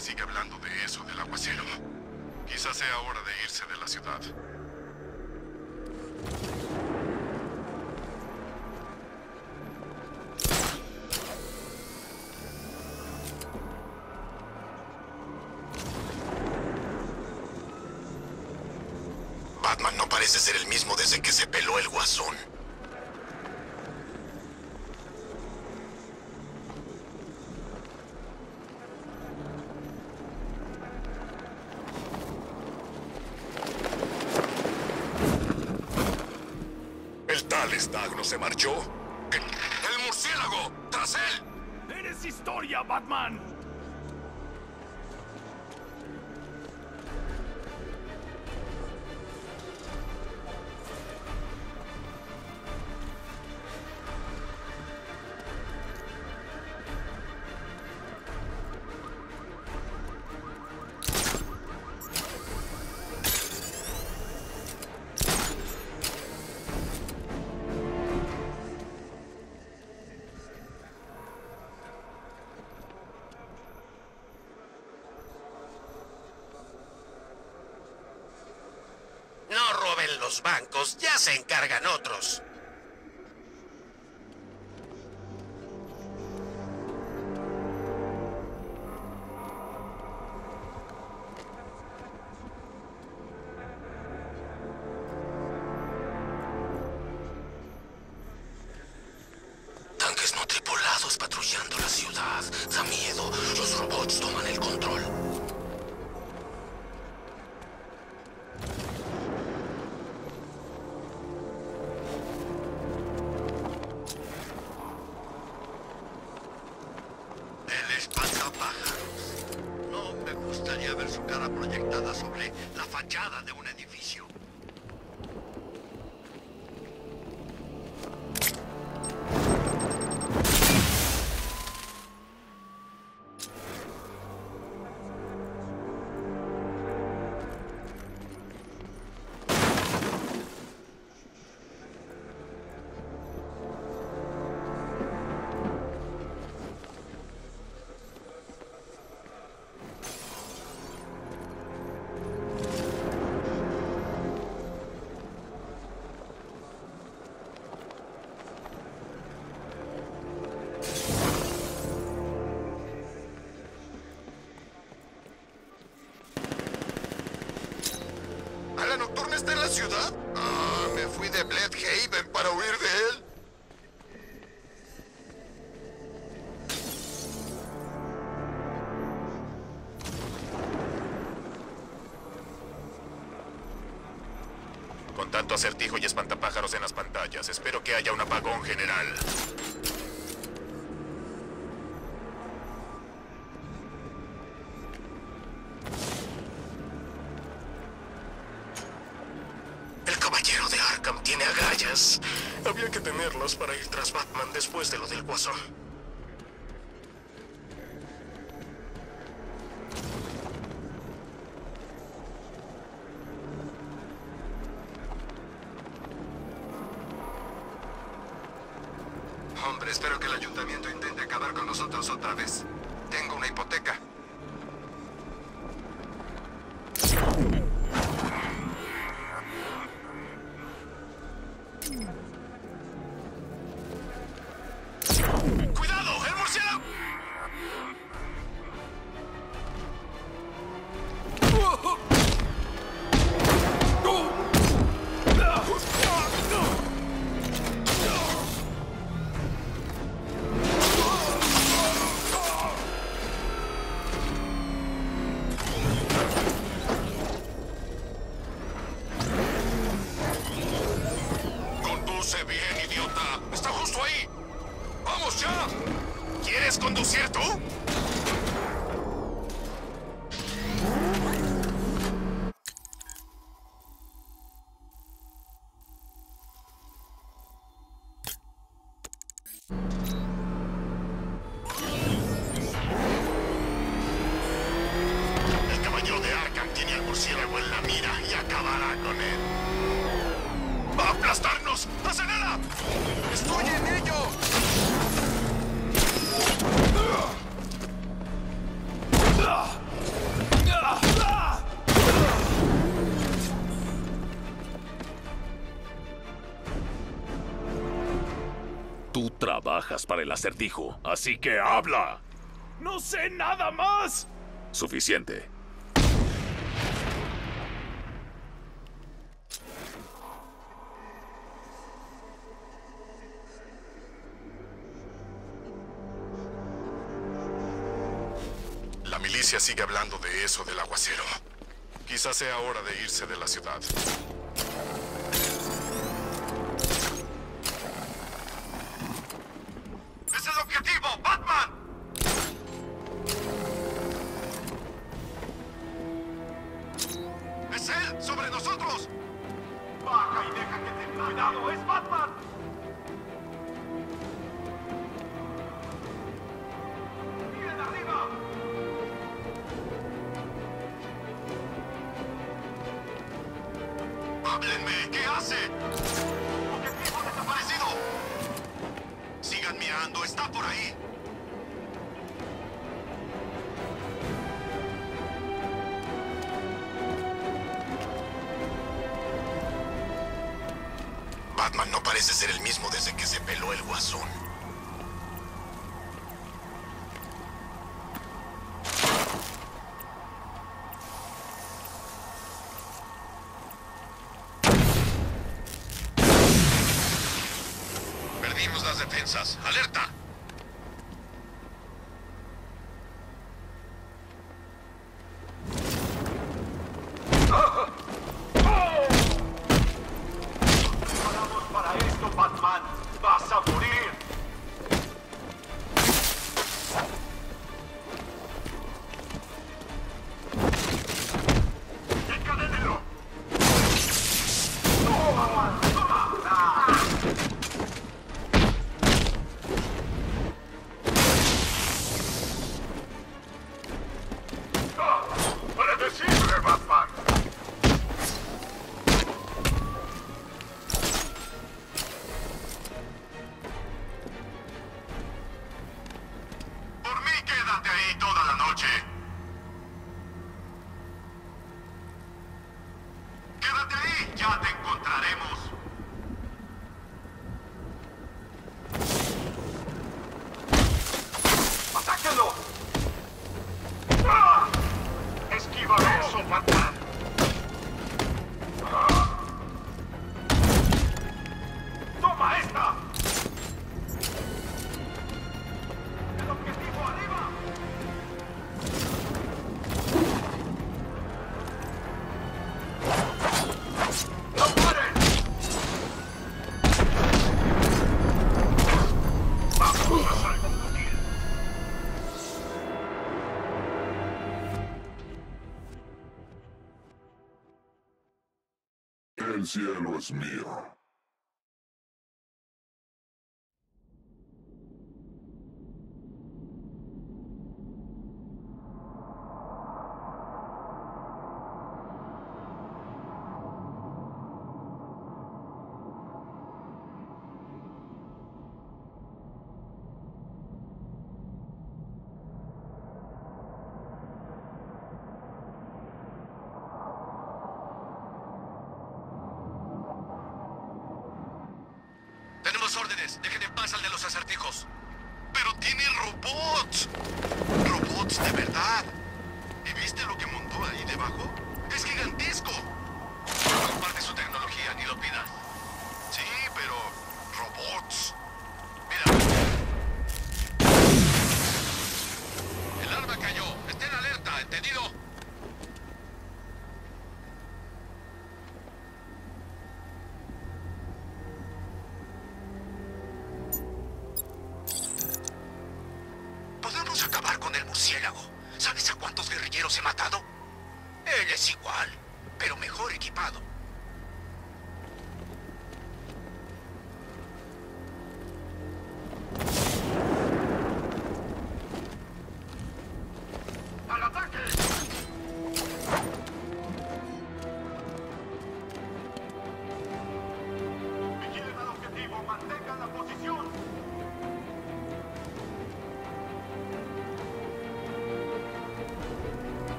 sigue hablando de eso, del aguacero. Quizás sea hora de irse de la ciudad. Batman no parece ser el mismo desde que se peló el guasón. ¿El tal Stag no se marchó? ¡El murciélago! ¡Tras él! ¡Eres historia, Batman! Los bancos, ya se encargan otros. ¿A la nocturna está en la ciudad? Ah, me fui de Haven para huir de él. Con tanto acertijo y espantapájaros en las pantallas, espero que haya un apagón general. Para ir tras Batman después de lo del guasón. Hombre, espero que el ayuntamiento intente acabar con nosotros otra vez. Tengo una hipoteca. ¡Estoy en ello! Tú trabajas para el acertijo, así que habla. ¡No sé nada más! Suficiente. Milicia sigue hablando de eso del aguacero. Quizás sea hora de irse de la ciudad. ¡Háblenme! ¿Qué hace? ¡Objetivo desaparecido! Sigan mirando, está por ahí. Batman no parece ser el mismo desde que se peló el guasón. Defensas. ¡Alerta! El cielo es mío. Órdenes. Dejen en paz al de los acertijos. Pero tiene robots. Robots de verdad. ¿Y viste lo que montó ahí debajo? Es gigantesco. Comparte su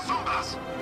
Casubas!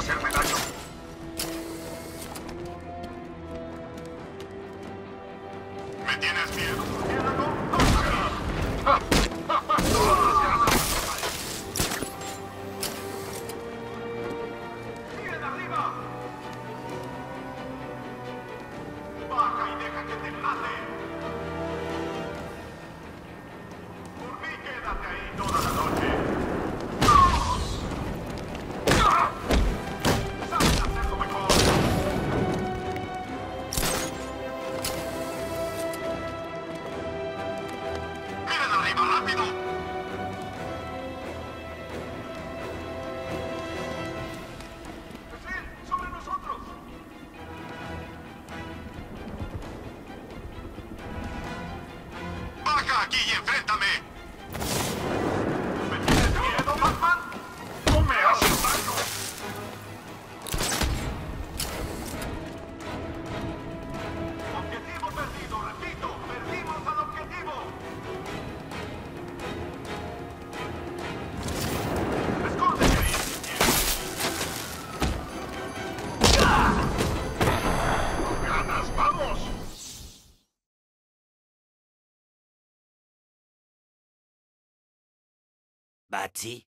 hacerme Batsy?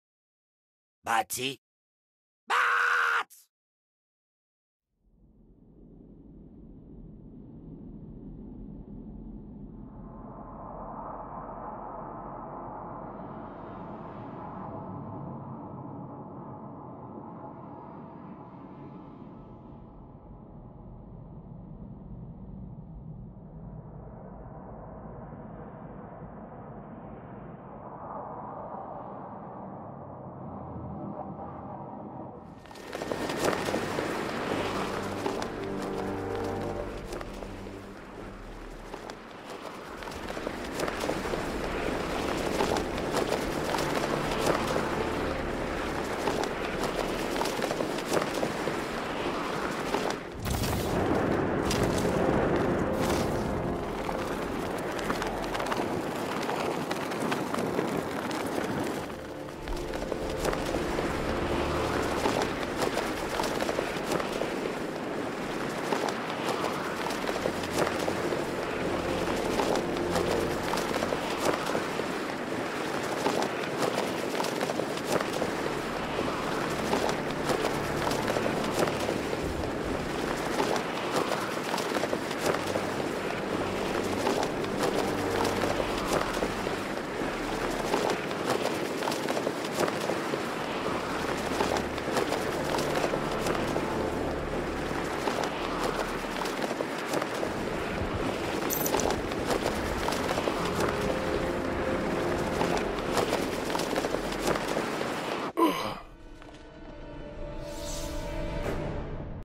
Batsy?